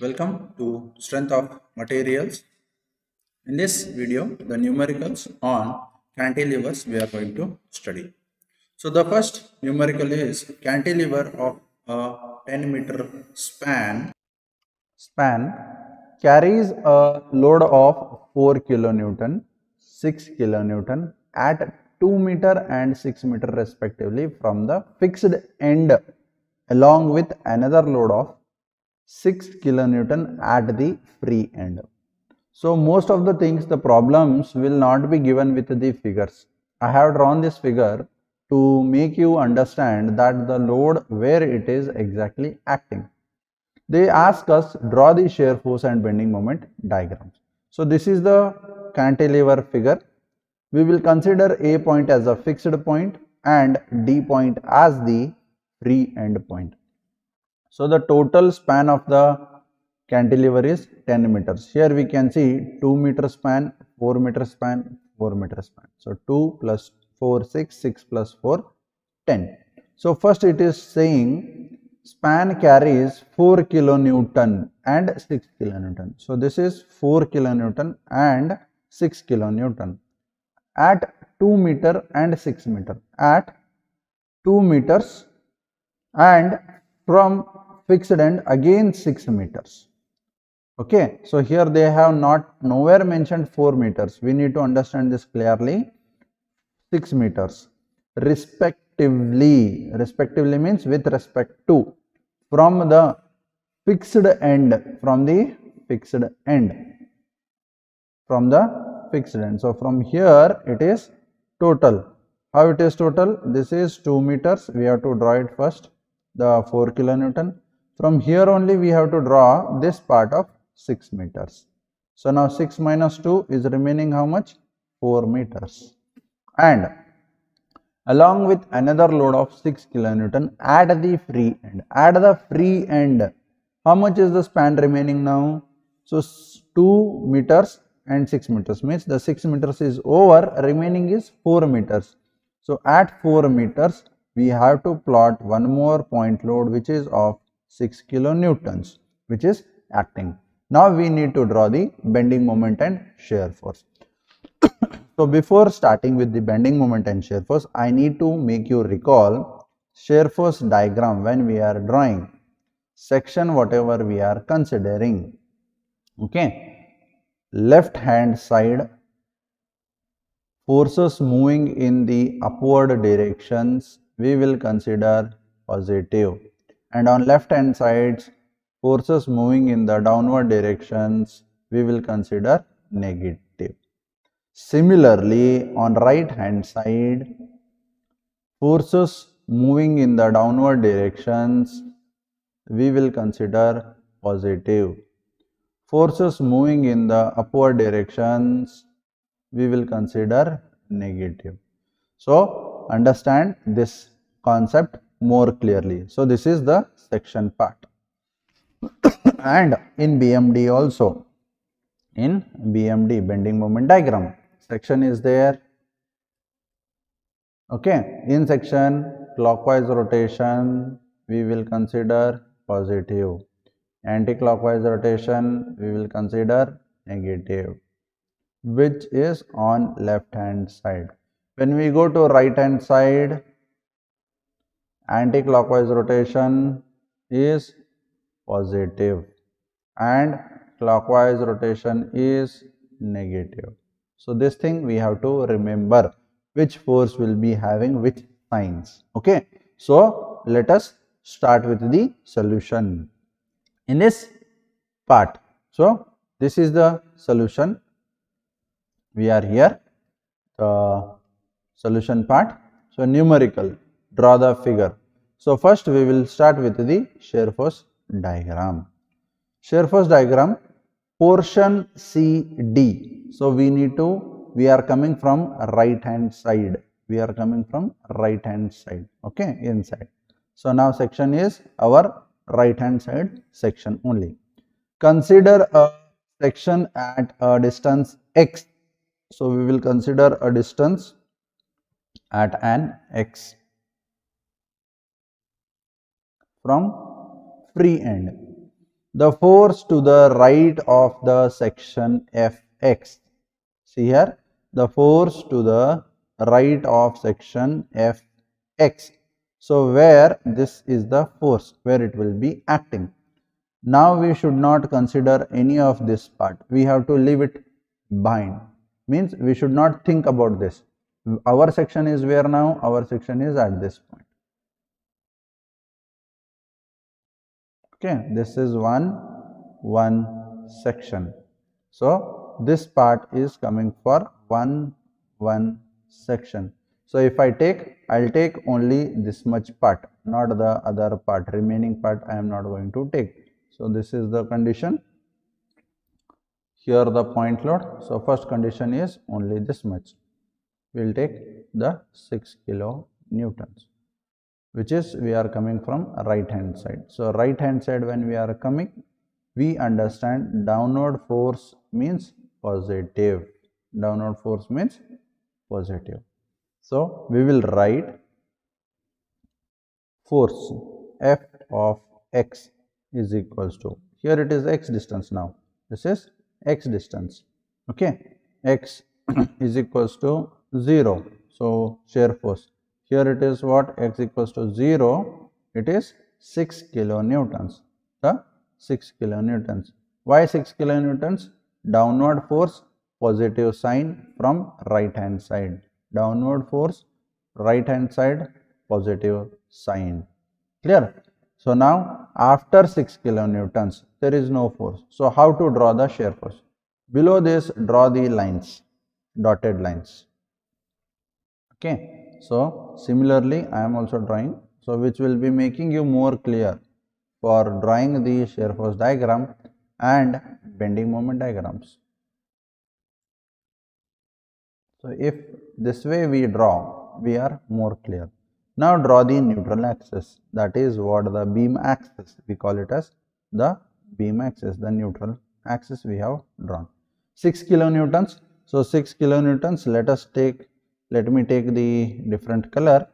Welcome to Strength of Materials. In this video, the numericals on cantilevers we are going to study. So the first numerical is cantilever of a 10 meter span span carries a load of 4 kilonewton, 6 kilonewton at 2 meter and 6 meter respectively from the fixed end along with another load of 6 kilonewton at the free end. So most of the things the problems will not be given with the figures. I have drawn this figure to make you understand that the load where it is exactly acting. They ask us draw the shear force and bending moment diagrams. So this is the cantilever figure. We will consider A point as a fixed point and D point as the free end point. So the total span of the cantilever is 10 meters. Here we can see 2 meter span, 4 meter span, 4 meter span. So 2 plus 4, 6, 6 plus 4, 10. So first it is saying span carries 4 kilonewton and 6 kilonewton. So this is 4 kilonewton and 6 kilonewton at 2 meter and 6 meter at 2 meters and from fixed end again 6 meters. Okay so here they have not nowhere mentioned 4 meters. We need to understand this clearly. 6 meters respectively. Respectively means with respect to. From the fixed end from the fixed end. From the fixed end. So from here it is total. How it is total? This is 2 meters. We have to draw it first the 4 kilonewton. From here only we have to draw this part of 6 meters. So now 6 minus 2 is remaining how much? 4 meters. And along with another load of 6 kilonewton at the free end. At the free end. How much is the span remaining now? So 2 meters and 6 meters means the 6 meters is over remaining is 4 meters. So at 4 meters we have to plot one more point load which is of 6 kilonewtons which is acting now we need to draw the bending moment and shear force so before starting with the bending moment and shear force, I need to make you recall shear force diagram when we are drawing section whatever we are considering. Okay. Left hand side forces moving in the upward directions we will consider positive and on left hand sides forces moving in the downward directions we will consider negative. Similarly, on right hand side, forces moving in the downward directions we will consider positive. Forces moving in the upward directions we will consider negative. So, understand this concept more clearly. So, this is the section part. And in BMD also in BMD bending moment diagram section is there. Okay in section clockwise rotation we will consider positive. Anti-clockwise rotation we will consider negative which is on left hand side when we go to right hand side anti-clockwise rotation is positive and clockwise rotation is negative so this thing we have to remember which force will be having which signs. Okay. So let us start with the solution in this part. So this is the solution. We are here the solution part. So numerical draw the figure. So first we will start with the shear force diagram. Shear force diagram portion CD so we need to, we are coming from right hand side. We are coming from right hand side, okay, inside. So now section is our right hand side section only. Consider a section at a distance x. So we will consider a distance at an x from free end. the force to the right of the section Fx. See here, the force to the right of section Fx. So, where this is the force, where it will be acting. Now, we should not consider any of this part. We have to leave it behind. Means we should not think about this. Our section is where now? Our section is at this point. okay this is one one section. So this part is coming for one one section. So if i take i'll take only this much part not the other part remaining part i am not going to take. So this is the condition. Here the point load. So first condition is only this much we'll take the 6 kilo newtons which is we are coming from right hand side. So, right hand side when we are coming we understand downward force means positive, downward force means positive. So, we will write force F of x is equals to here it is x distance now this is x distance okay x is equals to 0 so shear force. Here it is what? X equals to 0 it is 6 kilonewtons. The 6 kilonewtons. Why 6 kilonewtons? Downward force positive sign from right hand side. Downward force right hand side positive sign. Clear? So now after 6 kilonewtons there is no force. So how to draw the shear force? Below this draw the lines dotted lines okay so, similarly I am also drawing, so which will be making you more clear for drawing the shear force diagram and bending moment diagrams. So, if this way we draw, we are more clear. Now, draw the neutral axis that is what the beam axis we call it as the beam axis the neutral axis we have drawn 6 kilonewtons. So, 6 kilonewtons let us take let me take the different color.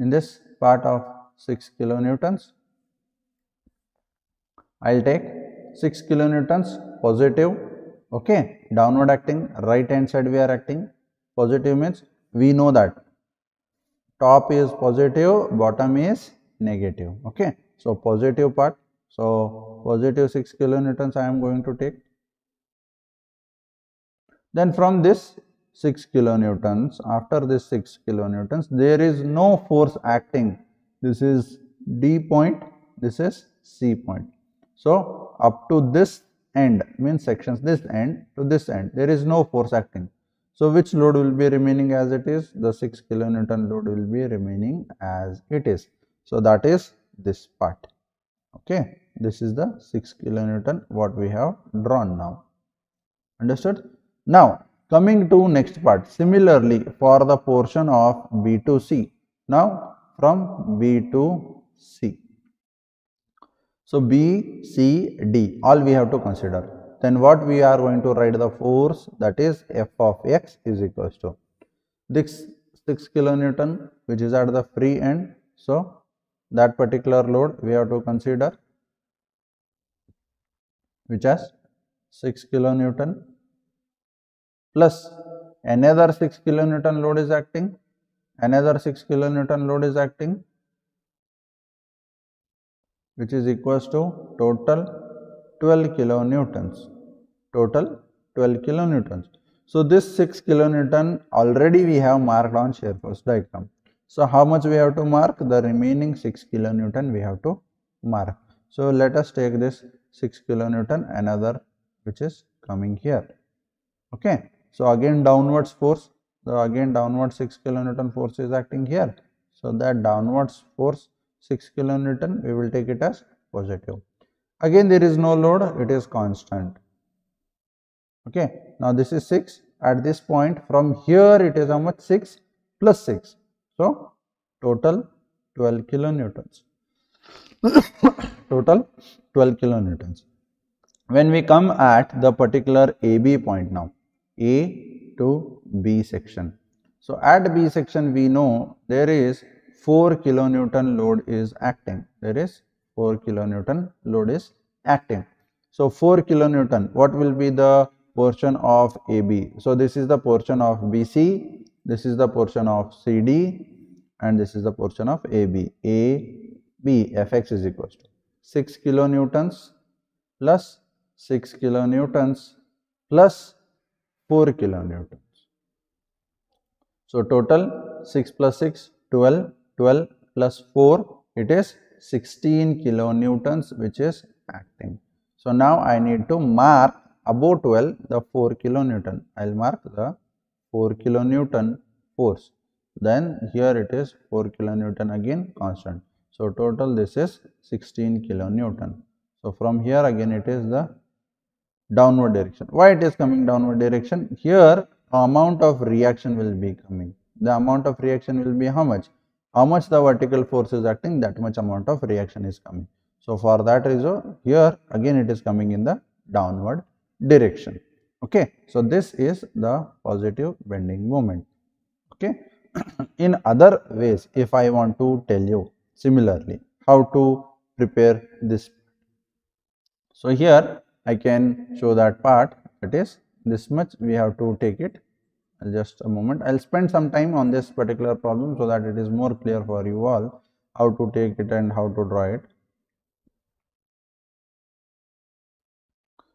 In this part of 6 kilonewtons I'll take 6 kilonewtons positive okay? Downward acting right hand side we are acting. Positive means we know that. Top is positive bottom is negative okay? So positive part. So positive 6 kilonewtons I am going to take. Then from this 6 kilonewtons. After this 6 kilonewtons there is no force acting. This is d point this is c point. So up to this end means sections this end to this end there is no force acting. So which load will be remaining as it is? The 6 kilonewton load will be remaining as it is. So that is this part. Okay this is the 6 kilonewton what we have drawn now. Understood? Now Coming to next part, similarly for the portion of B to C. Now from B to C. So B, C, D all we have to consider. Then what we are going to write the force that is F of x is equals to this 6 kilonewton which is at the free end. So that particular load we have to consider which has 6 kilonewton plus another 6 kilonewton load is acting, another 6 kilonewton load is acting which is equals to total 12 kilonewtons, total 12 kilonewtons. So, this 6 kilonewton already we have marked on shear force diagram. So, how much we have to mark? The remaining 6 kilonewton we have to mark. So, let us take this 6 kilonewton another which is coming here. Okay. So again downwards force, so again downward 6 kilonewton force is acting here. So that downwards force 6 kilonewton we will take it as positive. Again there is no load, it is constant. Okay. Now this is 6 at this point from here it is how much 6 plus 6. So total 12 kilonewtons. total 12 kilonewtons. When we come at the particular AB point now, a to B section. So, at B section we know there is 4 kilonewton load is acting, there is 4 kilonewton load is acting. So 4 kilonewton, what will be the portion of AB? So this is the portion of BC, this is the portion of CD and this is the portion of AB. AB Fx is equal to 6 kilonewtons plus 6 kilonewtons plus 4 kilonewtons. So total 6 plus 6 12 12 plus 4 it is 16 kilonewtons which is acting. So now I need to mark above 12 the 4 kilonewton. I will mark the 4 kilonewton force. Then here it is 4 kilonewton again constant. So total this is 16 kilonewton. So from here again it is the downward direction. Why it is coming hmm. downward direction? Here amount of reaction will be coming. The amount of reaction will be how much? How much the vertical force is acting that much amount of reaction is coming. So for that reason here again it is coming in the downward direction. Okay. So this is the positive bending moment. Okay. in other ways if I want to tell you similarly how to prepare this. So here I can show that part that is this much we have to take it just a moment I will spend some time on this particular problem so that it is more clear for you all how to take it and how to draw it.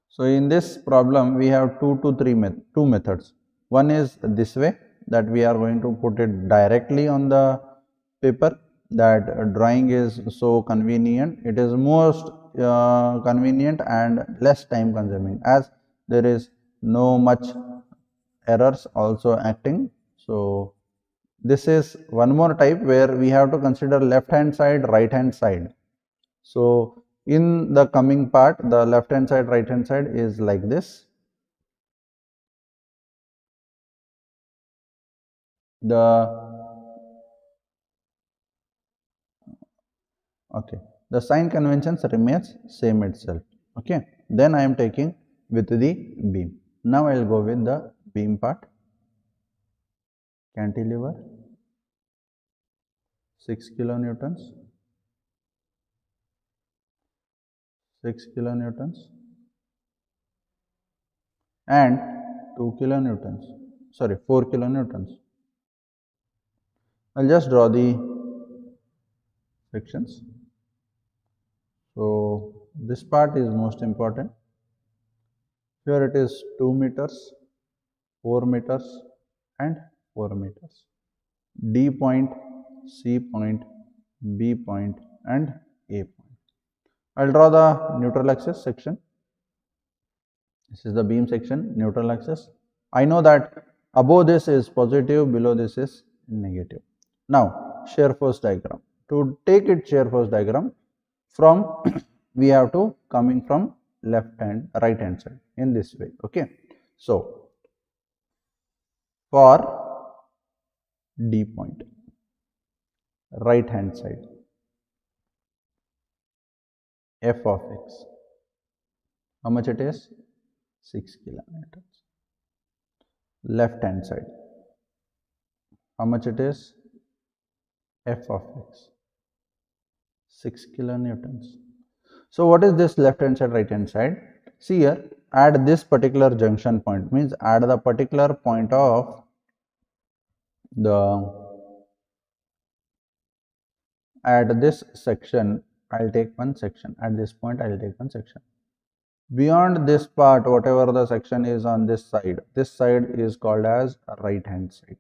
So in this problem we have two to three met two methods. One is this way that we are going to put it directly on the paper that drawing is so convenient. It is most uh, convenient and less time consuming as there is no much errors also acting. So this is one more type where we have to consider left hand side, right hand side. So in the coming part, the left hand side, right hand side is like this. The okay the sign conventions remains same itself. Okay? Then i am taking with the beam. Now i will go with the beam part. Cantilever. 6 kilonewtons. 6 kilonewtons. And 2 kilonewtons. Sorry 4 kilonewtons. I'll just draw the sections so this part is most important. Here it is 2 meters 4 meters and 4 meters. D point c point b point and a point. I'll draw the neutral axis section. This is the beam section neutral axis. I know that above this is positive below this is negative. Now shear force diagram. To take it shear force diagram from we have to coming from left hand right hand side in this way okay? So for d point right hand side f of x how much it is? 6 kilometers. Left hand side how much it is? F of x 6 kilonewtons. So what is this left hand side right hand side? See here at this particular junction point means at the particular point of the at this section I'll take one section at this point I'll take one section beyond this part whatever the section is on this side this side is called as right hand side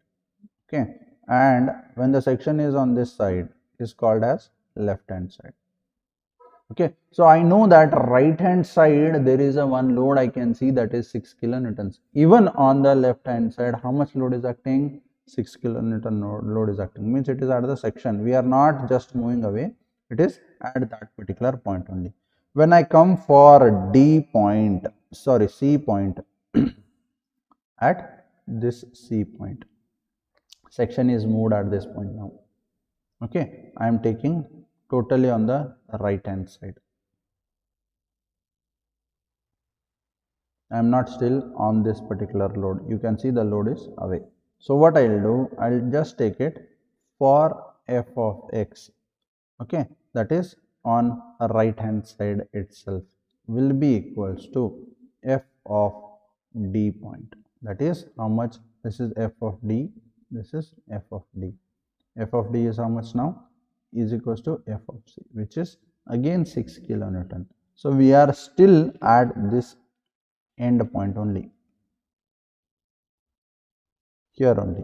okay and when the section is on this side is called as left hand side. Okay? So i know that right hand side there is a one load i can see that is 6 kilonewtons. Even on the left hand side how much load is acting? 6 kilonewton load is acting. Means it is at the section. We are not just moving away. It is at that particular point only. When i come for d point sorry c point at this c point. Section is moved at this point now okay i am taking totally on the right hand side. I am not still on this particular load. You can see the load is away. So what i will do i will just take it for f of x. Okay that is on the right hand side itself will be equals to f of d point. That is how much this is f of d this is f of d f of d is how much now? Is equals to f of c which is again 6 kilonewton so we are still at this end point only. Here only.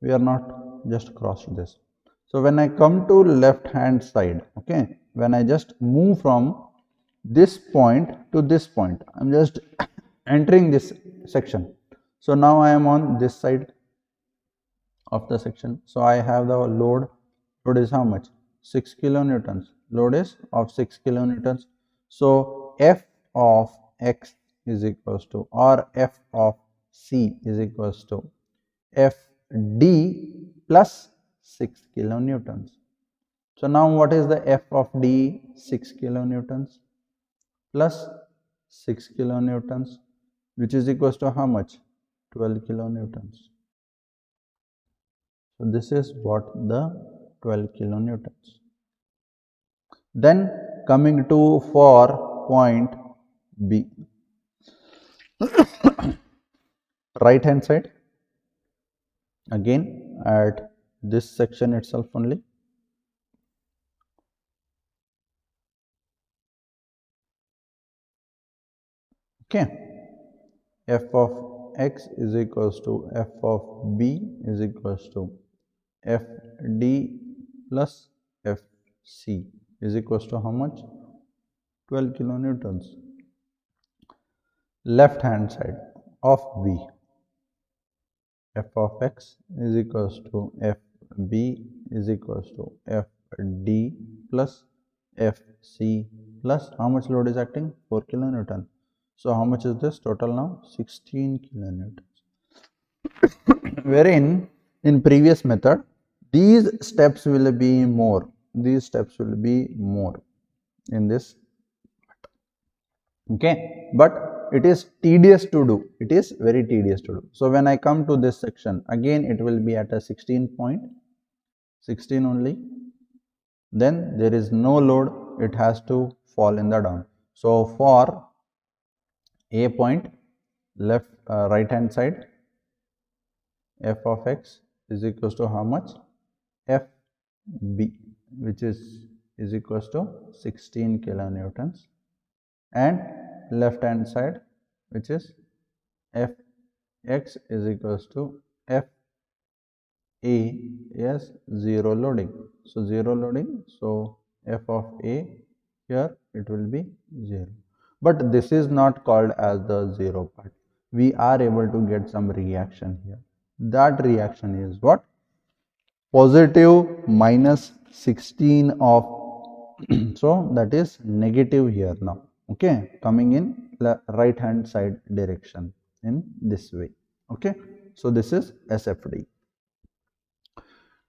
We are not just crossed this. So when i come to left hand side okay when i just move from this point to this point i'm just entering this section. So now i am on this side of the section. So i have the load. Load is how much? 6 kilonewtons. Load is of 6 kilonewtons. So f of x is equals to or f of c is equals to f d plus 6 kilonewtons. So now what is the f of d? 6 kilonewtons plus 6 kilonewtons which is equals to how much? 12 kilonewtons so this is what the 12 kilonewtons. Then coming to for point b. Right hand side. Again at this section itself only. Okay. F of x is equals to f of b is equals to f d plus f c is equals to how much? 12 kilonewtons. Left hand side of b. F of x is equals to f b is equals to f d plus f c plus how much load is acting? 4 kilonewton. So how much is this? Total now 16 kilonewtons. Wherein in previous method these steps will be more. These steps will be more in this okay? But it is tedious to do. It is very tedious to do. So when i come to this section again it will be at a 16 point 16 only. Then there is no load. It has to fall in the down. So for a point left uh, right hand side f of x is equals to how much f b which is is equals to 16 kilonewtons. And left hand side which is f x is equals to f a is zero loading. So zero loading so f of a here it will be 0 but this is not called as the zero part. We are able to get some reaction here. That reaction is what positive minus 16 of so that is negative here now. Okay coming in the right hand side direction in this way. Okay so this is sfd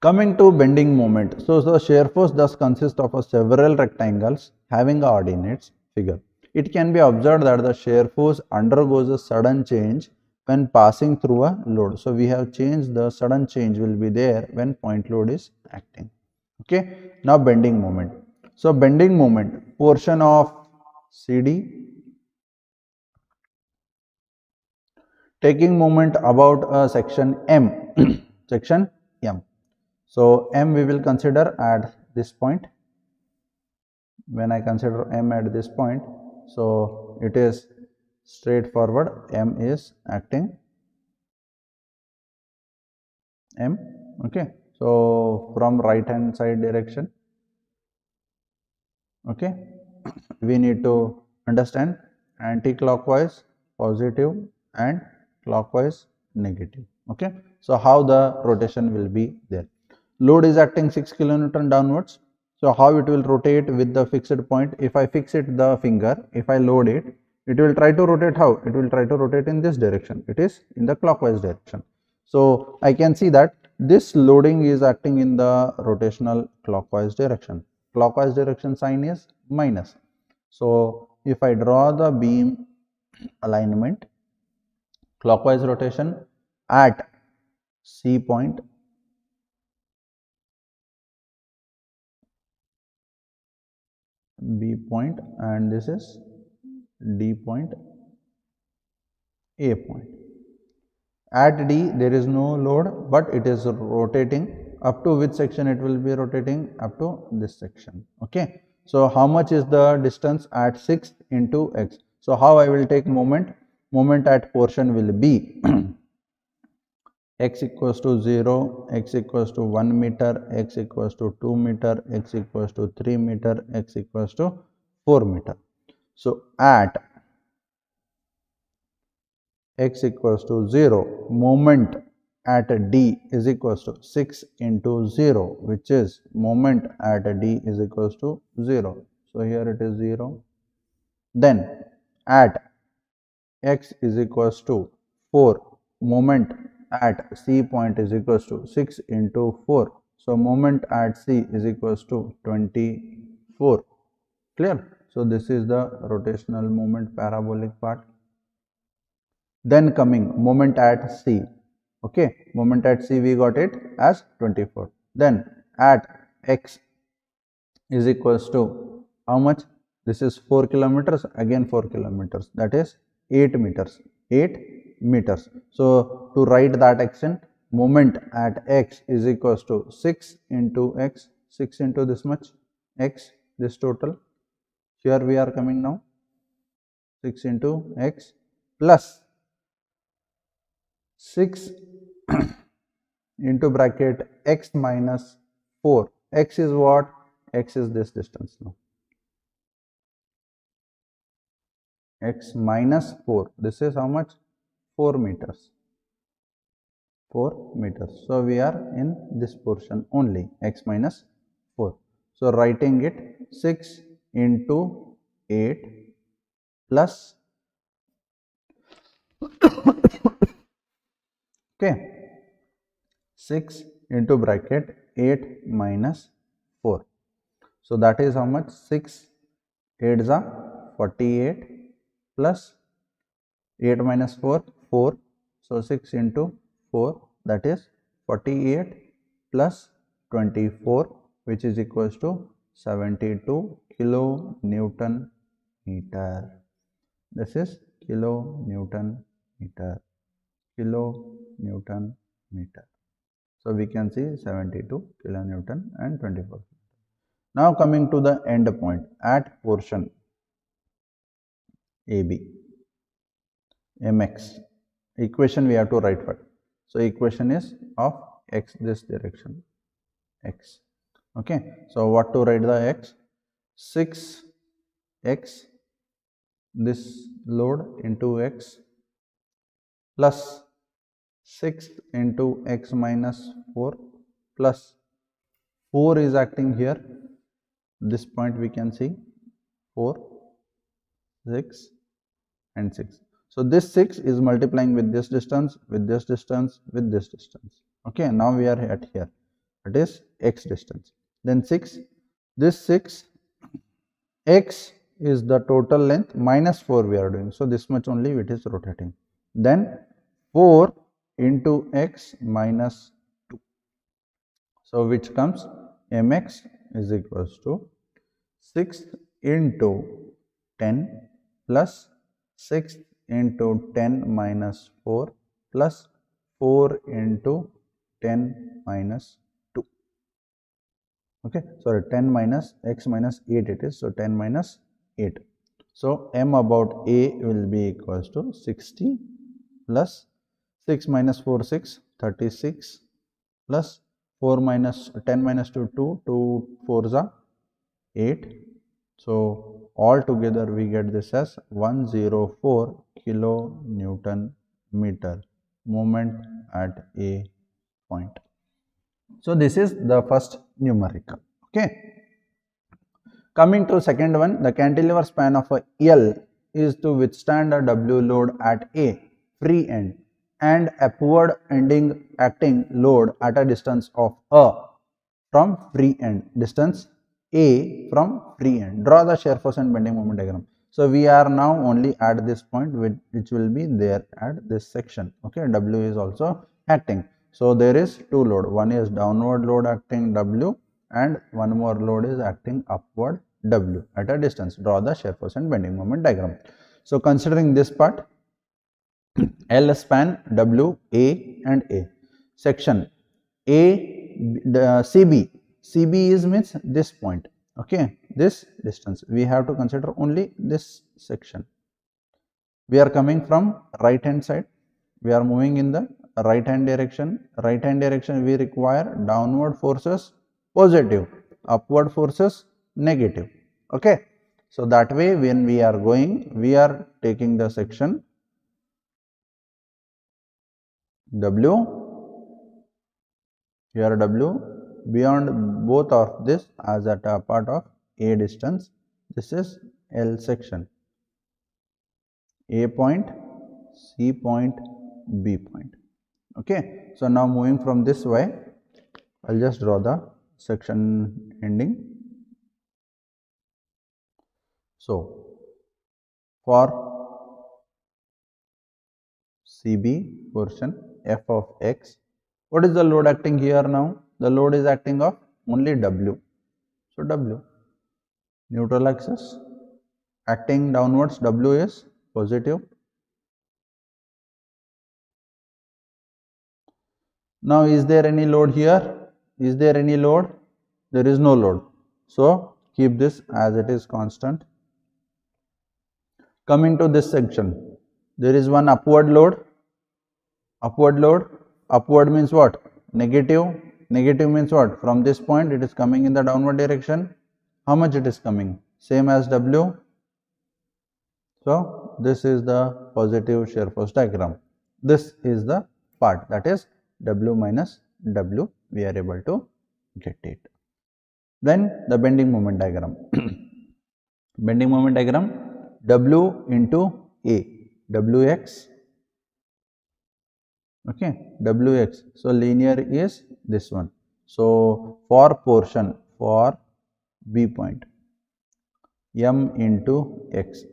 coming to bending moment. So the shear force thus consists of a several rectangles having ordinates figure. It can be observed that the shear force undergoes a sudden change when passing through a load. So, we have changed the sudden change will be there when point load is acting. Okay. Now, bending moment. So, bending moment portion of CD taking moment about a section M section M. So, M we will consider at this point when I consider M at this point. So, it is straightforward. M is acting. M okay. So from right hand side direction. Okay. We need to understand anti-clockwise positive and clockwise negative. Okay. So how the rotation will be there. Load is acting 6 kilonewton downwards. So how it will rotate with the fixed point? If i fix it the finger if i load it it will try to rotate how? It will try to rotate in this direction. It is in the clockwise direction. So i can see that this loading is acting in the rotational clockwise direction. Clockwise direction sign is minus. So if i draw the beam alignment clockwise rotation at c point B point and this is D point A point. At D there is no load but it is rotating up to which section it will be rotating up to this section okay. So, how much is the distance at 6 into x. So, how I will take moment? Moment at portion will be x equals to 0, x equals to 1 meter, x equals to 2 meter, x equals to 3 meter, x equals to 4 meter. So, at x equals to 0, moment at D is equals to 6 into 0 which is moment at D is equals to 0. So, here it is 0. Then at x is equals to 4 moment at C point is equals to 6 into 4. So, moment at C is equals to 24 clear. So, this is the rotational moment parabolic part. Then coming moment at C. Okay moment at c we got it as 24 then at x is equals to how much? This is 4 kilometers again 4 kilometers. That is 8 meters 8 meters. So to write that extent moment at x is equals to 6 into x 6 into this much x this total here we are coming now. 6 into x plus 6 into bracket x minus 4 x is what? X is this distance now. X minus 4 this is how much? 4 meters. 4 meters. So we are in this portion only. X minus 4 so writing it 6 into 8 plus okay 6 into bracket 8 minus 4 so that is how much? 6 8 is 48 plus 8 minus 4 4 so 6 into 4 that is 48 plus 24 which is equals to 72 kilo newton meter. This is kilo newton meter. Kilo newton meter. So we can see 72 kilonewton and 24 now coming to the end point at portion ab mx equation we have to write for so equation is of x this direction. X okay. So what to write the x? 6 x this load into x plus 6 into x minus 4 plus 4 is acting here. This point we can see 4 6 and 6 so this 6 is multiplying with this distance with this distance with this distance. Okay. Now we are at here. It is x distance then 6 this 6 x is the total length minus 4 we are doing. So this much only it is rotating. Then 4 into x minus 2. So, which comes? Mx is equals to 6 into 10 plus 6 into 10 minus 4 plus 4 into 10 minus 2 okay sorry 10 minus x minus 8 it is so 10 minus 8 so m about a will be equals to 60 plus 6 minus 4 6 36 plus 4 minus 10 minus 2 2 2 4 is 8 so all together we get this as 104 kilo newton meter moment at a point. So this is the first numerical okay? Coming to second one the cantilever span of a l is to withstand a w load at a free end and upward ending acting load at a distance of a from free end distance a from free end. Draw the shear force and bending moment diagram. So we are now only at this point which will be there at this section. Okay? W is also acting so there is two load one is downward load acting w and one more load is acting upward W at a distance. Draw the shear force and bending moment diagram. So considering this part, L span W, A and A. Section A, CB. CB is means this point, okay, this distance. We have to consider only this section. We are coming from right hand side. We are moving in the right hand direction. Right hand direction we require downward forces positive, upward forces negative, okay. So that way when we are going, we are taking the section W, here W, beyond both of this as at a part of A distance, this is L section, A point, C point, B point, okay. So now moving from this way, I will just draw the section ending. So, for CB portion f of x. What is the load acting here now? The load is acting of only W. So, W neutral axis acting downwards W is positive. Now, is there any load here? Is there any load? There is no load. So, keep this as it is constant. Coming to this section, there is one upward load upward load upward means what negative Negative means what from this point it is coming in the downward direction how much it is coming same as w so this is the positive shear force diagram this is the part that is w minus w we are able to get it. Then the bending moment diagram. Bending moment diagram w into a wx okay wx so linear is this one. So for portion for b point m into x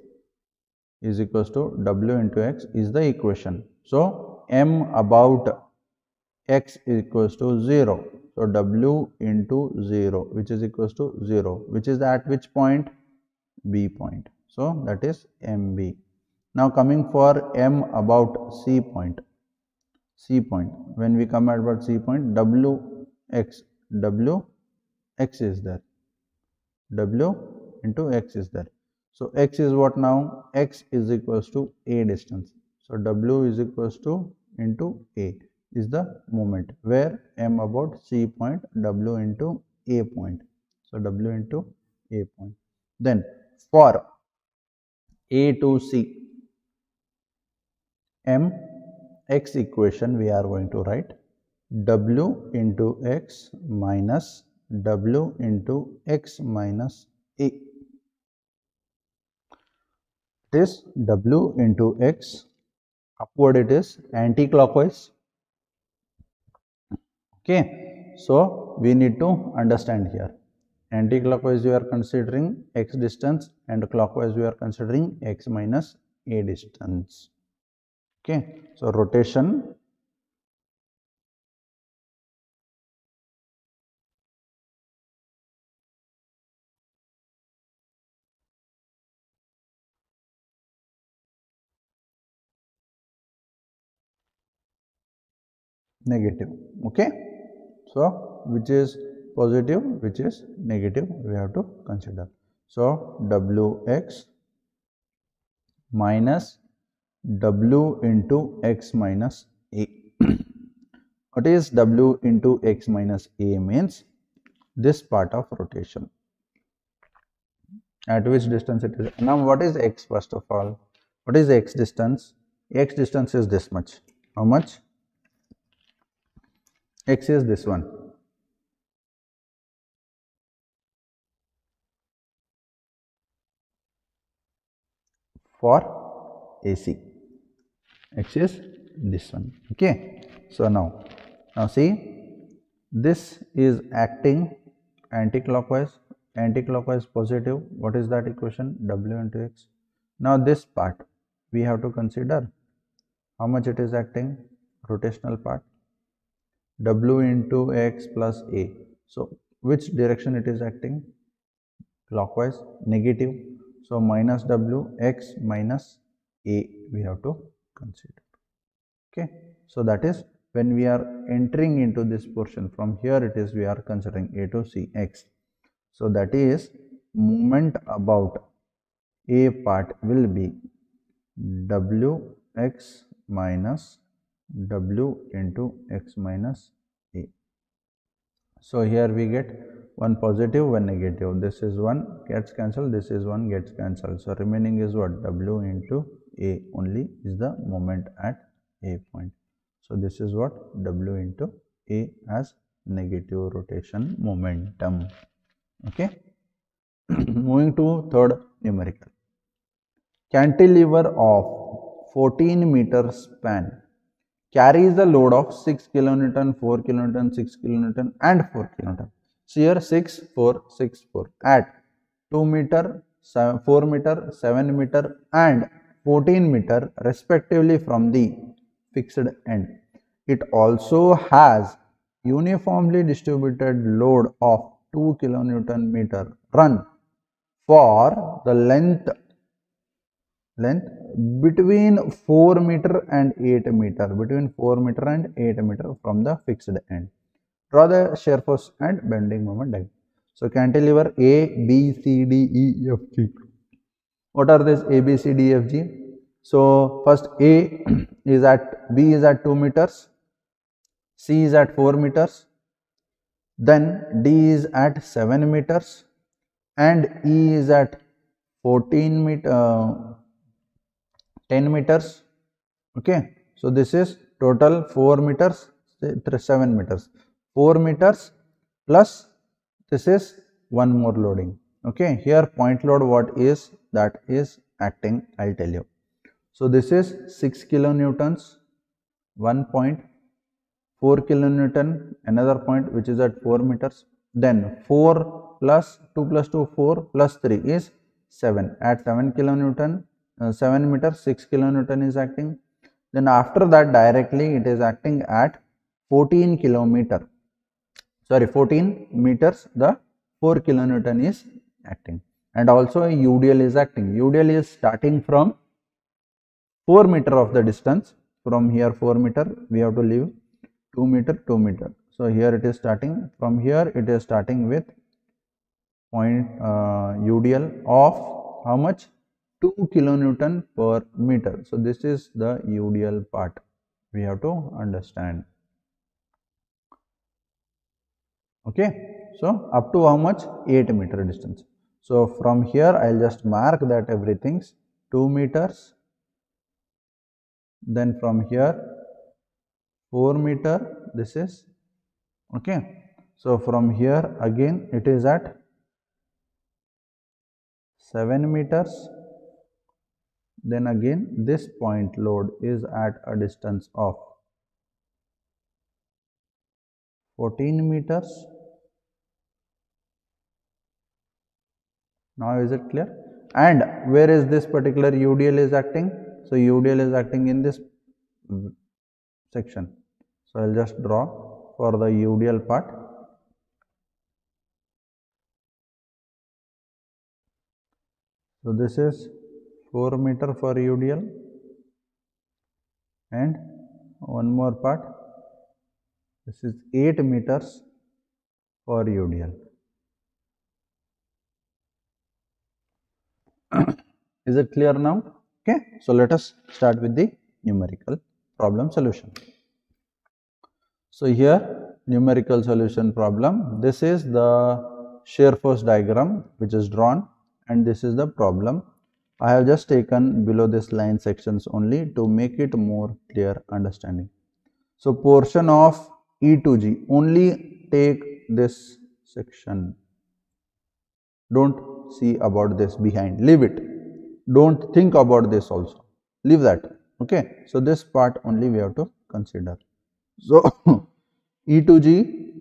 is equals to w into x is the equation. So m about x is equals to 0 so w into 0 which is equals to 0 which is at which point b point so that is mb now coming for m about c point C point. When we come at what C point, W x, W x is there, W into x is there. So, x is what now? x is equals to a distance. So, W is equals to into a is the moment where m about C point, W into a point. So, W into a point. Then for a to C, m x equation we are going to write w into x minus w into x minus a. This w into x upward it is anti-clockwise. Okay. So, we need to understand here. Anti-clockwise we are considering x distance and clockwise we are considering x minus a distance. Okay. So rotation. Negative. Okay so which is positive which is negative we have to consider. So wx minus w into x minus a. what is w into x minus a means? This part of rotation. At which distance it is? Now what is x first of all? What is x distance? X distance is this much. How much x is this one. For AC x is this one. Okay. So now now see this is acting anti-clockwise anti-clockwise positive. What is that equation? W into x. Now this part we have to consider how much it is acting rotational part w into x plus a. So which direction it is acting? Clockwise negative. So minus w x minus a we have to consider. Okay. So that is when we are entering into this portion from here it is we are considering a to c x. So that is moment about a part will be w x minus w into x minus a. So here we get one positive one negative. This is one gets cancelled this is one gets cancelled. So remaining is what? W into a only is the moment at a point. So this is what? W into a as negative rotation momentum. Okay? Moving to third numerical. Cantilever of 14 meter span carries the load of 6 kilonewton 4 kilonewton 6 kilonewton and 4 kilonewton. So here 6 4 6 4 at 2 meter 7, 4 meter 7 meter and 14 meter respectively from the fixed end. It also has uniformly distributed load of 2 kilonewton meter run for the length length between 4 meter and 8 meter between 4 meter and 8 meter from the fixed end. Draw the shear force and bending moment diagram. So cantilever a b c d e f g. What are this a b c d f g? So first a is at b is at 2 meters c is at 4 meters then d is at 7 meters and e is at 14 meter uh, 10 meters okay? So this is total 4 meters 7 meters. 4 meters plus this is one more loading okay? Here point load what is? That is acting i'll tell you. So this is 6 kilonewtons one point 4 kilonewton another point which is at 4 meters. Then 4 plus 2 plus 2 4 plus 3 is 7 at 7 kilonewton uh, 7 meter 6 kilonewton is acting. Then after that directly it is acting at 14 kilometer. Sorry 14 meters the 4 kilonewton is acting. And also UDL is acting. UDL is starting from 4 meter of the distance. From here 4 meter we have to leave 2 meter 2 meter. So here it is starting. From here it is starting with point uh, UDL of how much 2 kilonewton per meter. So, this is the UDL part we have to understand. Okay. So, up to how much 8 meter distance. So, from here I will just mark that everything's 2 meters then from here 4 meter this is okay. So, from here again it is at 7 meters then again this point load is at a distance of 14 meters. Now is it clear? And where is this particular UDL is acting? So UDL is acting in this section. So I'll just draw for the UDL part. So this is 4 meter for UDL and one more part this is 8 meters for UDL. is it clear now? Okay. So, let us start with the numerical problem solution. So, here numerical solution problem this is the shear force diagram which is drawn and this is the problem I have just taken below this line sections only to make it more clear understanding. So, portion of E to G only take this section do not see about this behind leave it do not think about this also leave that okay. So, this part only we have to consider. So, E to G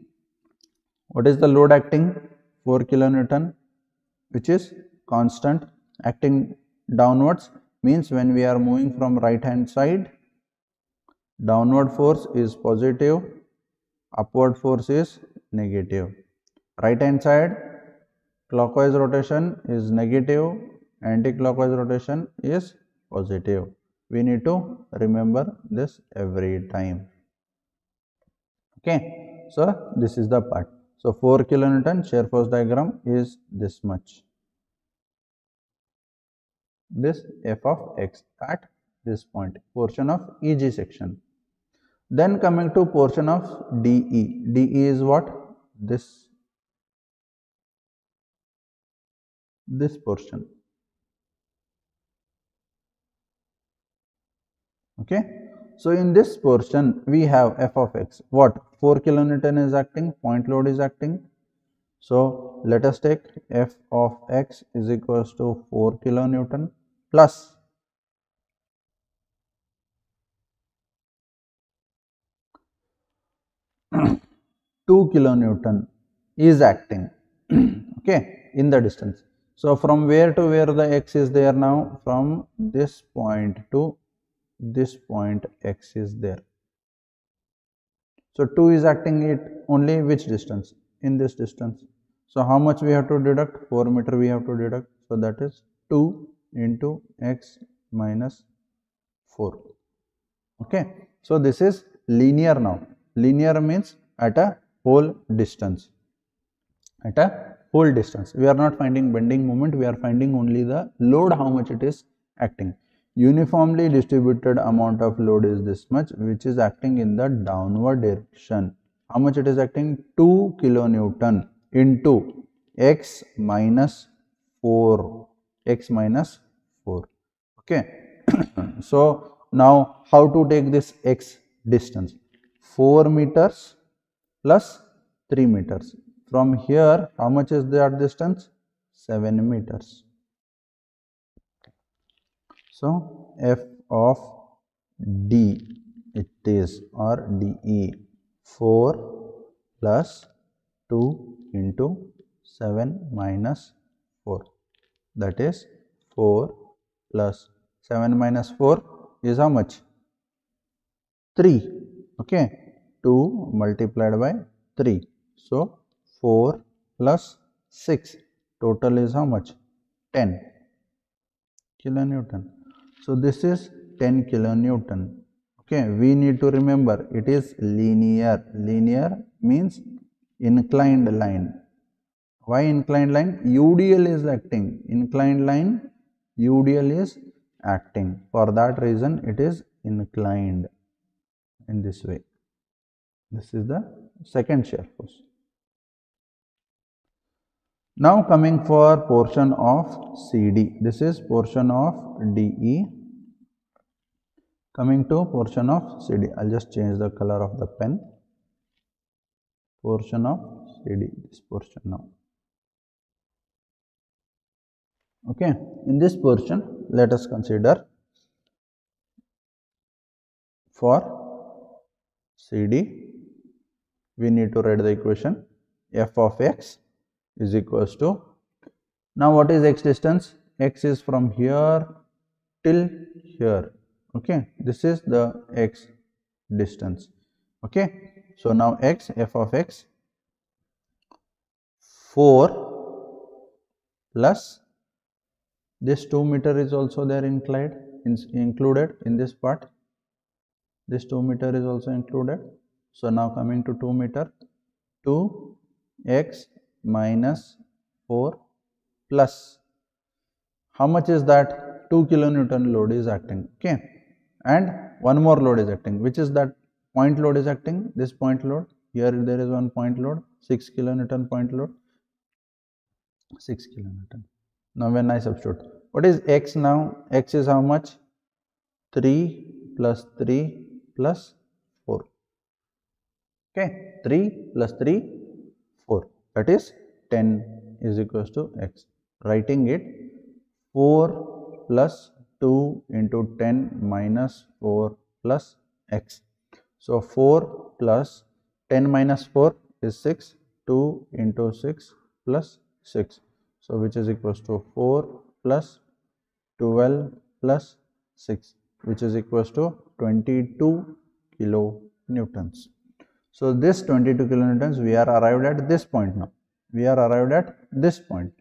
what is the load acting 4 kilonewton which is constant acting downwards means when we are moving from right hand side downward force is positive upward force is negative. Right hand side clockwise rotation is negative anti-clockwise rotation is positive. We need to remember this every time. Okay so this is the part. So 4 kilonewton shear force diagram is this much this f of x at this point portion of eg section. Then coming to portion of de de is what? This this portion. Okay? So in this portion we have f of x. What? 4 kilonewton is acting point load is acting. So let us take f of x is equals to 4 kilonewton plus two kilonewton is acting okay in the distance so from where to where the x is there now from this point to this point x is there. So 2 is acting it only which distance? In this distance. So how much we have to deduct? 4 meter we have to deduct. So that is 2 into x minus 4. Okay. So this is linear now. Linear means at a whole distance. At a whole distance. We are not finding bending moment. We are finding only the load how much it is acting uniformly distributed amount of load is this much which is acting in the downward direction how much it is acting 2 kilonewton into x minus 4 x minus 4 okay. So now how to take this x distance? 4 meters plus 3 meters. From here how much is that distance? 7 meters. So, f of d it is or dE 4 plus 2 into 7 minus 4 that is 4 plus 7 minus 4 is how much? 3 okay. 2 multiplied by 3 so 4 plus 6 total is how much? 10 kilonewton. So this is 10 kilonewton. Okay, we need to remember it is linear. Linear means inclined line. Why inclined line? UDL is acting. Inclined line, UDL is acting. For that reason, it is inclined in this way. This is the second shear force. Now coming for portion of CD. This is portion of DE. Coming to portion of CD. I'll just change the color of the pen. Portion of CD. This portion now. Okay. In this portion, let us consider for CD, we need to write the equation f of x is equals to now what is x distance? x is from here till here. Okay. This is the x distance. Okay. So now x f of x 4 plus this 2 meter is also there included in, included in this part. This 2 meter is also included. So now coming to 2 meter 2 x minus 4 plus. How much is that? 2 kilonewton load is acting okay? And one more load is acting. Which is that point load is acting? This point load. Here there is one point load 6 kilonewton point load. 6 kilonewton now when I substitute. What is x now? x is how much? 3 plus 3 plus 4 okay 3 plus 3 4 that is 10 is equals to x. Writing it 4 plus 2 into 10 minus 4 plus x. So 4 plus 10 minus 4 is 6 2 into 6 plus 6 so which is equals to 4 plus 12 plus 6 which is equals to 22 kilo newtons so this 22 kilonewtons we are arrived at this point now. We are arrived at this point.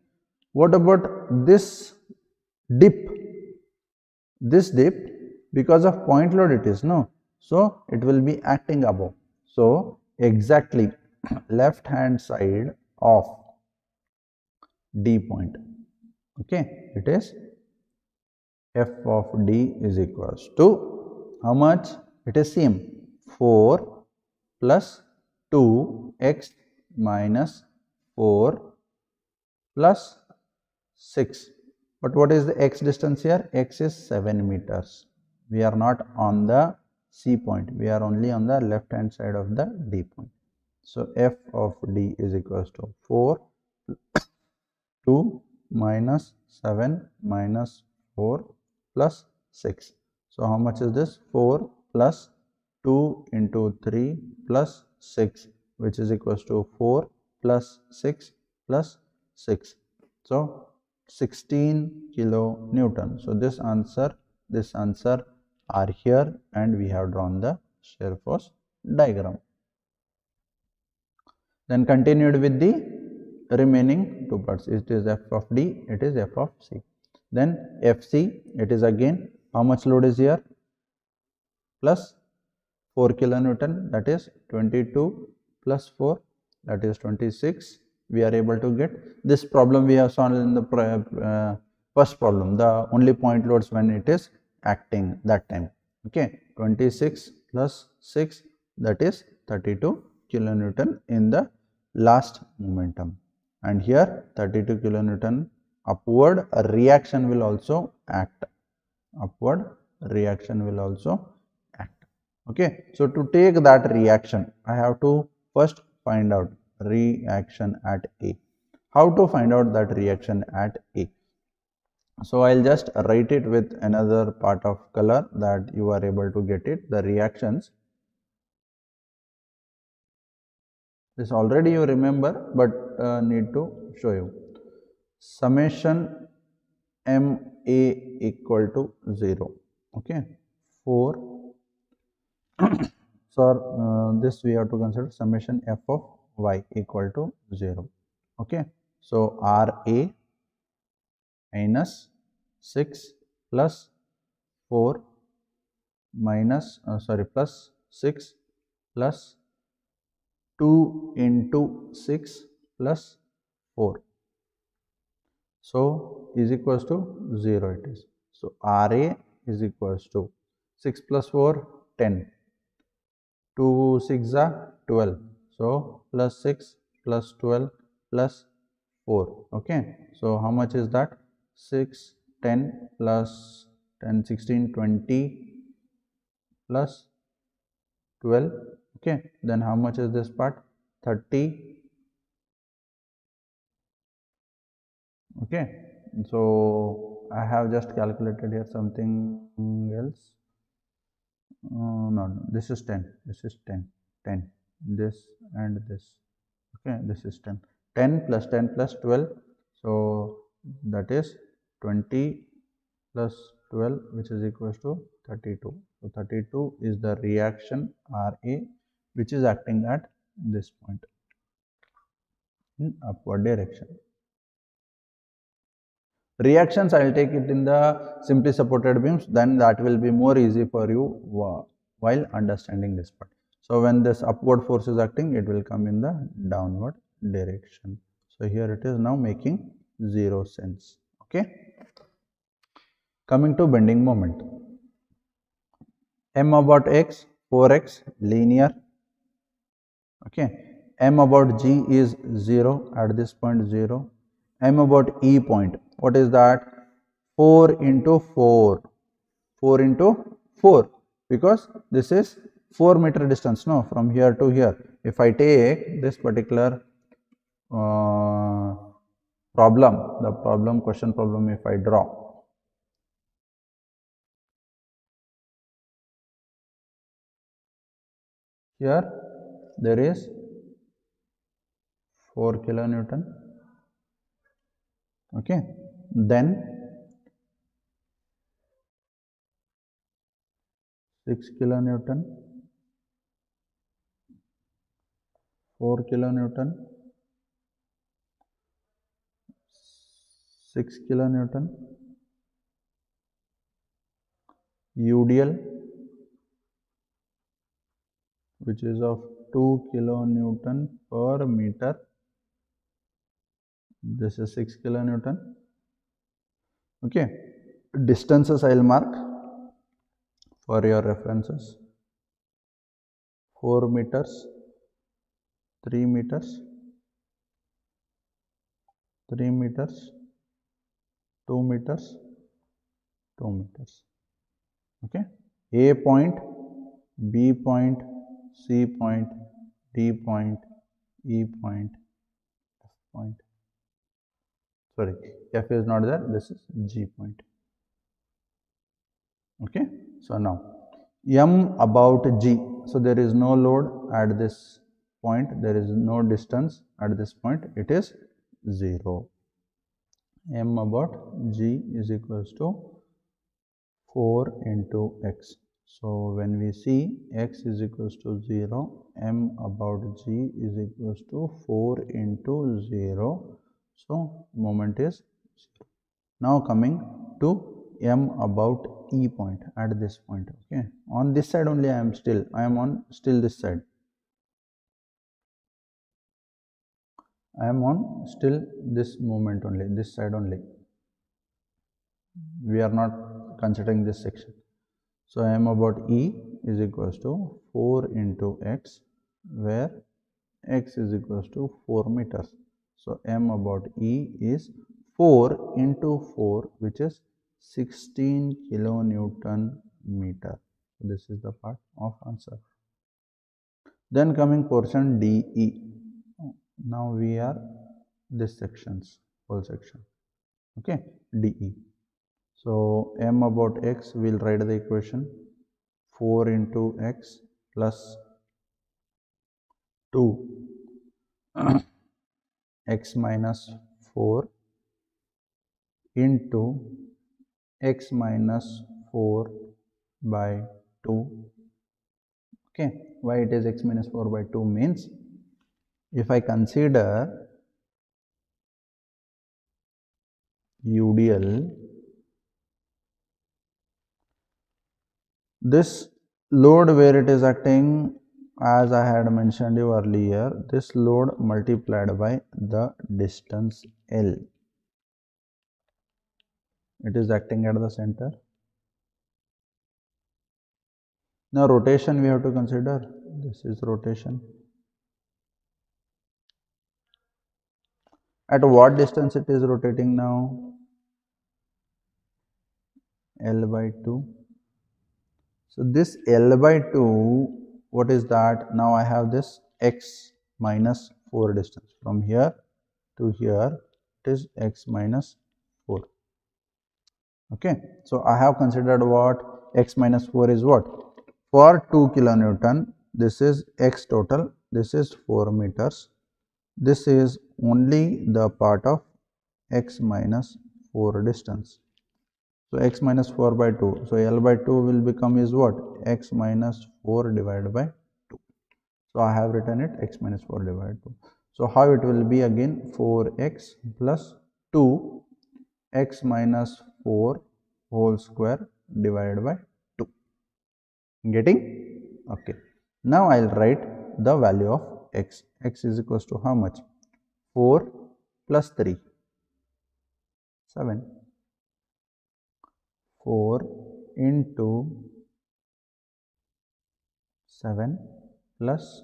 what about this dip this dip because of point load it is no so it will be acting above so exactly left hand side of d point. Okay it is f of d is equals to how much? It is same 4 plus 2 x minus 4 plus 6 but what is the x distance here? X is 7 meters. We are not on the c point. We are only on the left hand side of the d point. So f of d is equals to 4 2 minus 7 minus 4 plus 6 so how much is this? 4 plus 2 into 3 plus 6 which is equals to 4 plus 6 plus 6 so 16 kilo newton so this answer this answer are here and we have drawn the shear force diagram. Then continued with the remaining two parts. It is f of d it is f of c. Then fc it is again how much load is here? Plus 4 kilonewton that is 22 plus 4 that is 26 we are able to get this problem we have solved in the uh, first problem the only point loads when it is acting that time. Okay 26 plus 6 that is 32 kilonewton in the last momentum and here 32 kilonewton upward reaction will also act. Upward reaction will also act. Okay so to take that reaction i have to first find out reaction at a. How to find out that reaction at a? So i'll just write it with another part of color that you are able to get it the reactions this already you remember but uh, need to show you. Summation m a equal to 0 okay. 4 so uh, this we have to consider summation f of y equal to 0 okay. So r a minus 6 plus 4 minus uh, sorry plus 6 plus 2 into 6 plus 4 so is equals to 0 it is. So ra is equals to 6 plus 4 10 2 6 are 12 so plus 6 plus 12 plus 4 okay? So how much is that? 6 10 plus 10 16 20 plus 12 okay then how much is this part? 30 okay so i have just calculated here something else. Uh, no, this is 10 this is 10 10 this and this. Okay this is 10 10 plus 10 plus 12 so that is 20 plus 12 which is equals to 32 so 32 is the reaction ra which is acting at this point in upward direction. Reactions i will take it in the simply supported beams then that will be more easy for you while understanding this part. So when this upward force is acting it will come in the downward direction. So here it is now making zero sense okay? Coming to bending moment. M about x 4x linear okay. M about g is 0 at this point 0 m about e point what is that? 4 into 4 4 into 4 because this is 4 meter distance no from here to here. If i take this particular uh, problem the problem question problem if i draw here there is 4 kilonewton. Okay. Then 6 kilonewton 4 kilonewton 6 kilonewton UDL which is of two kilonewton per meter this is six kilonewton. Okay, distances I mark for your references. Four meters, three meters three meters, two meters two meters. Okay, A point, B point, C point d point e point f point. Sorry f is not there this is g point. Okay so now m about g. So there is no load at this point there is no distance at this point it is 0 m about g is equals to 4 into x so when we see x is equals to 0 m about g is equals to 4 into 0 so moment is 0 now coming to m about e point at this point okay? On this side only i am still i am on still this side. I am on still this moment only this side only. We are not considering this section so m about e is equals to 4 into x where x is equals to 4 meters so m about e is 4 into 4 which is 16 kilonewton meter. This is the part of answer. Then coming portion DE. Now we are this sections, whole section. Okay, DE. So m about x, we'll write the equation. 4 into x plus 2 x minus 4 into x minus 4 by 2 okay why it is x minus 4 by 2 means if I consider UDL this load where it is acting as I had mentioned you earlier this load multiplied by the distance L. It is acting at the center. Now rotation we have to consider. This is rotation. At what distance it is rotating now? L by 2 so this L by 2 what is that? Now I have this x minus 4 distance. From here to here it is x minus 4 okay. So i have considered what? X minus 4 is what? For 2 kilonewton this is x total. This is 4 meters. This is only the part of x minus 4 distance so x minus 4 by 2 so l by 2 will become is what? X minus 4 divided by 2 so i have written it x minus 4 divided by 2 so how it will be again? 4x plus 2 x minus 4 whole square divided by 2 getting? Okay. Now i'll write the value of x. X is equals to how much? 4 plus 3 7 4 into 7 plus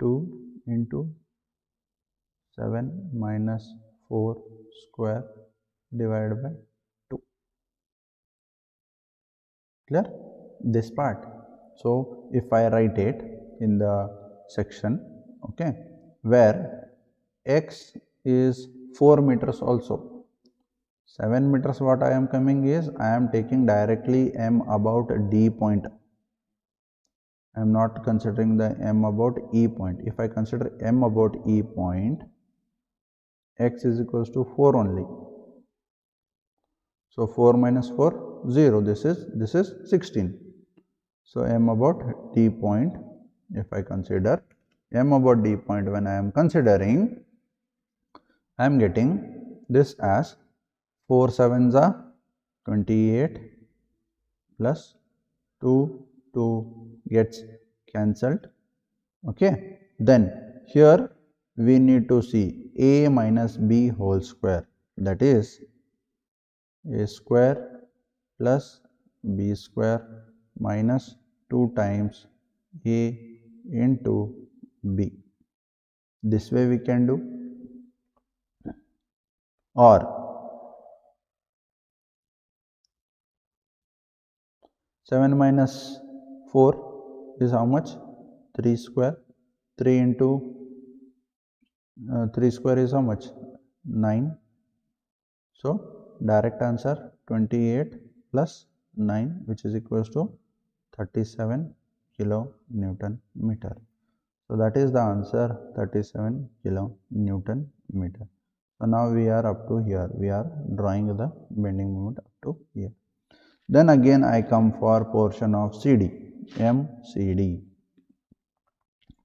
2 into 7 minus 4 square divided by 2 clear? This part. So if i write it in the section okay where x is 4 meters also 7 meters what i am coming is i am taking directly m about d point I am not considering the m about e point. If I consider m about e point, x is equals to 4 only. So 4 minus 4, 0. This is this is 16. So m about d point, if I consider m about d point when I am considering, I am getting this as 4 sevens are 28 plus 2 2 gets cancelled. Okay then here we need to see a minus b whole square. That is a square plus b square minus 2 times a into b. This way we can do. Or 7 minus 4 is how much? 3 square. 3 into uh, 3 square is how much? 9 so direct answer 28 plus 9 which is equals to 37 kilo newton meter. So that is the answer 37 kilo newton meter. So now we are up to here. We are drawing the bending moment up to here then again i come for portion of cd mcd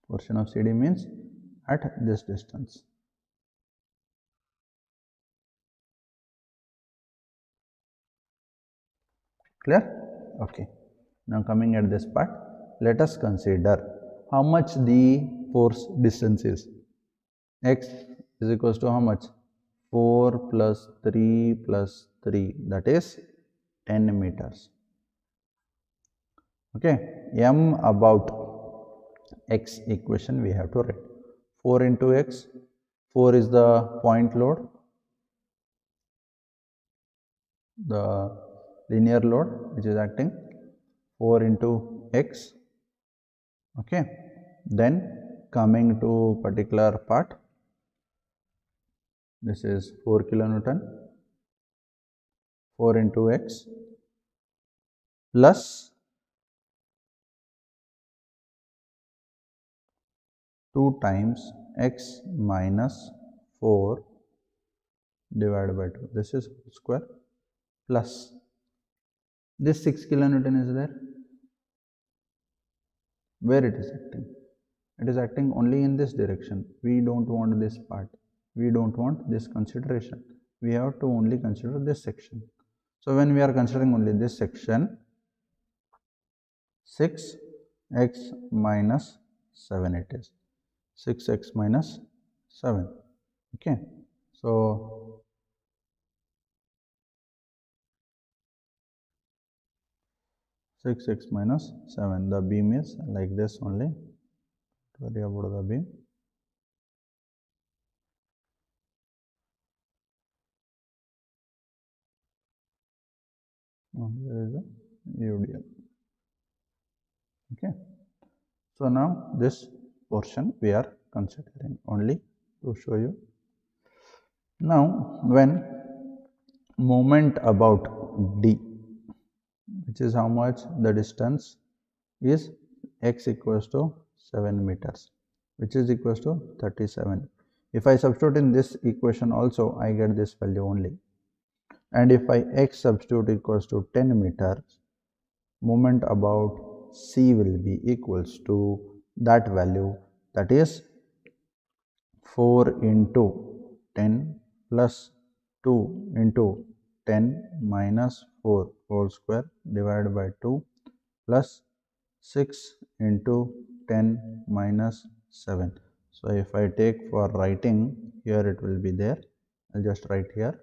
portion of cd means at this distance. Clear? Okay. Now coming at this part let us consider how much the force distance is. X is equals to how much? 4 plus 3 plus 3 that is 10 meters. Okay m about x equation we have to write. 4 into x 4 is the point load. The linear load which is acting. 4 into x okay. Then coming to particular part this is 4 kilonewton 4 into x plus two times x minus 4 divided by 2 this is square plus this 6 kilonewton is there. Where it is acting? It is acting only in this direction. We don't want this part. We don't want this consideration. We have to only consider this section so when we are considering only this section 6x minus 7 it is 6x minus 7 okay so six x minus seven. The beam is like this only. Worry about the beam. Now here is the UDL. Okay. So now this portion we are considering only to show you. Now when moment about D which is how much the distance is x equals to 7 meters which is equals to 37 if i substitute in this equation also i get this value only and if i x substitute equals to 10 meters moment about c will be equals to that value that is 4 into 10 plus 2 into 10 minus 4 whole square divided by 2 plus 6 into 10 minus 7. So, if I take for writing here it will be there I will just write here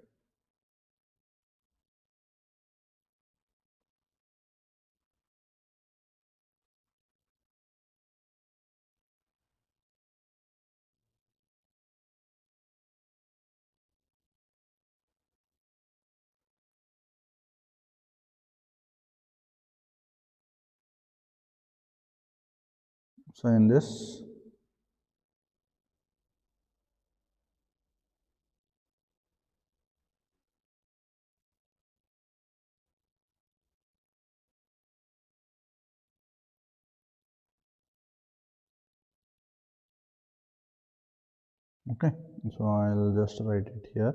So, in this. Okay so i'll just write it here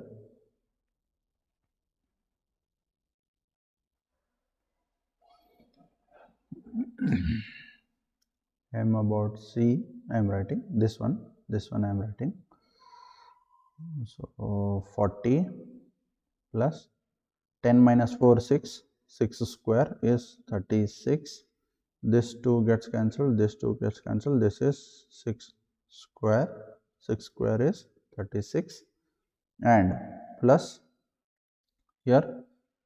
m about c i am writing this one this one i am writing. So 40 plus 10 minus 4 6 6 square is 36 this 2 gets cancelled this 2 gets cancelled this is 6 square 6 square is 36 and plus here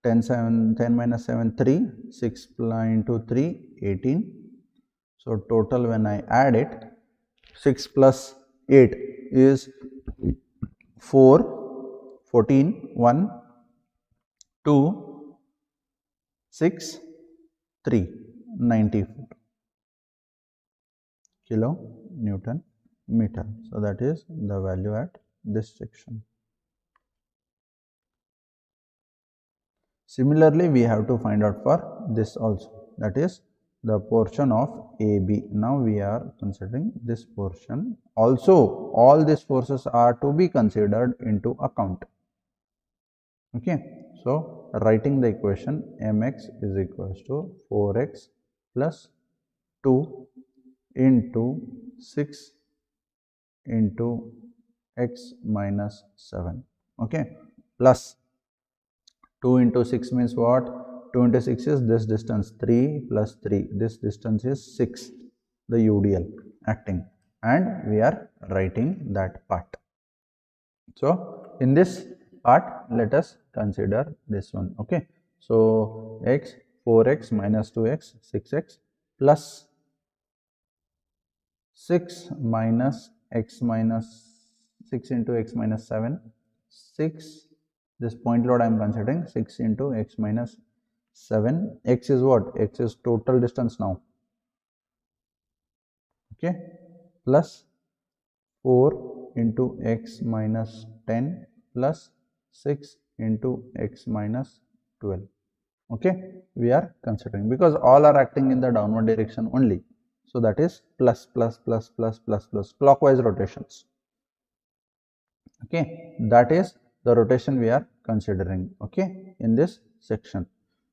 10 7 10 minus 7 3 6 into 3 18 so total when i add it 6 plus 8 is 4 14 1 2 6 3 94 kilo newton meter. So that is the value at this section. Similarly we have to find out for this also. That is the portion of AB. Now we are considering this portion. Also, all these forces are to be considered into account. Okay. So, writing the equation mx is equals to 4x plus 2 into 6 into x minus 7 okay plus 2 into 6 means what 2 into 6 is this distance 3 plus 3 this distance is 6 the UDL acting and we are writing that part. So, in this part let us consider this one okay. So, x 4x minus 2x 6x plus 6 minus x minus 6 into x minus 7 6 this point load I am considering 6 into x minus 7 x is what? x is total distance now. Okay. Plus 4 into x minus 10 plus 6 into x minus 12 okay. We are considering because all are acting in the downward direction only. So that is plus plus plus plus plus plus clockwise rotations. Okay. That is the rotation we are considering. Okay. In this section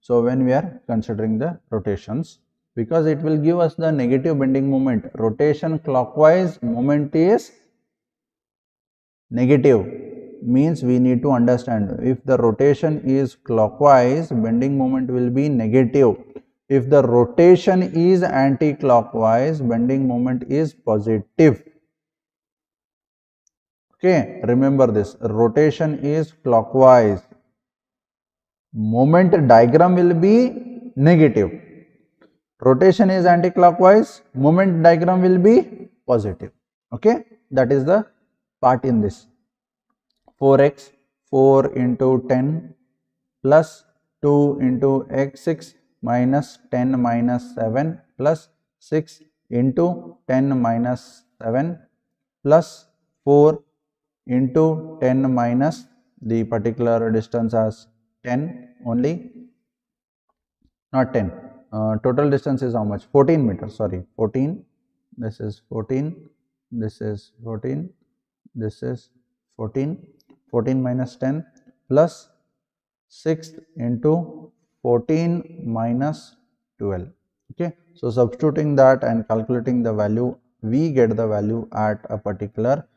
so, when we are considering the rotations, because it will give us the negative bending moment, rotation clockwise moment is negative. Means we need to understand if the rotation is clockwise bending moment will be negative. If the rotation is anti-clockwise bending moment is positive. Okay remember this rotation is clockwise moment diagram will be negative. Rotation is anti-clockwise, moment diagram will be positive. Okay, that is the part in this. 4x 4 into 10 plus 2 into x 6 minus 10 minus 7 plus 6 into 10 minus 7 plus 4 into 10 minus the particular distance as 10 only? Not 10 uh, total distance is how much? 14 meters sorry. 14 this is 14 this is 14 this is 14 14 minus 10 plus 6 into 14 minus 12 okay? So substituting that and calculating the value we get the value at a particular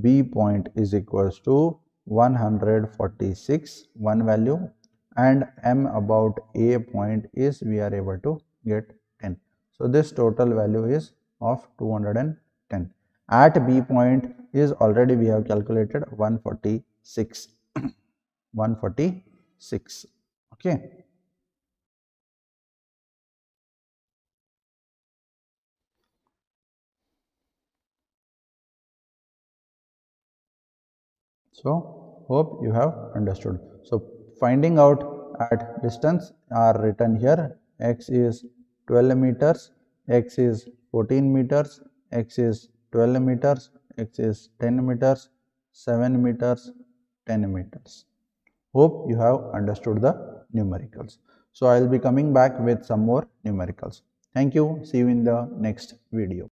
b point is equals to 146 one value and m about a point is we are able to get 10 so this total value is of 210 at b point is already we have calculated 146 146 okay so hope you have understood. So, finding out at distance are written here x is 12 meters, x is 14 meters, x is 12 meters, x is 10 meters, 7 meters, 10 meters. Hope you have understood the numericals. So, I will be coming back with some more numericals. Thank you. See you in the next video.